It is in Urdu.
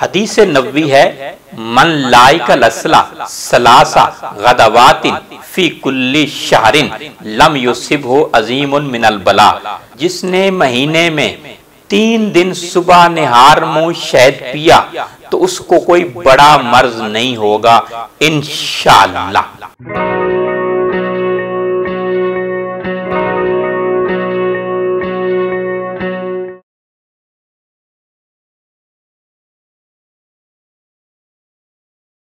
حدیث نبوی ہے، من لائک الاسلہ سلاسہ غدوات فی کل شہرن لم یصبہ عظیم من البلا جس نے مہینے میں تین دن صبح نہار منہ شہد پیا، تو اس کو کوئی بڑا مرض نہیں ہوگا، انشاءاللہ۔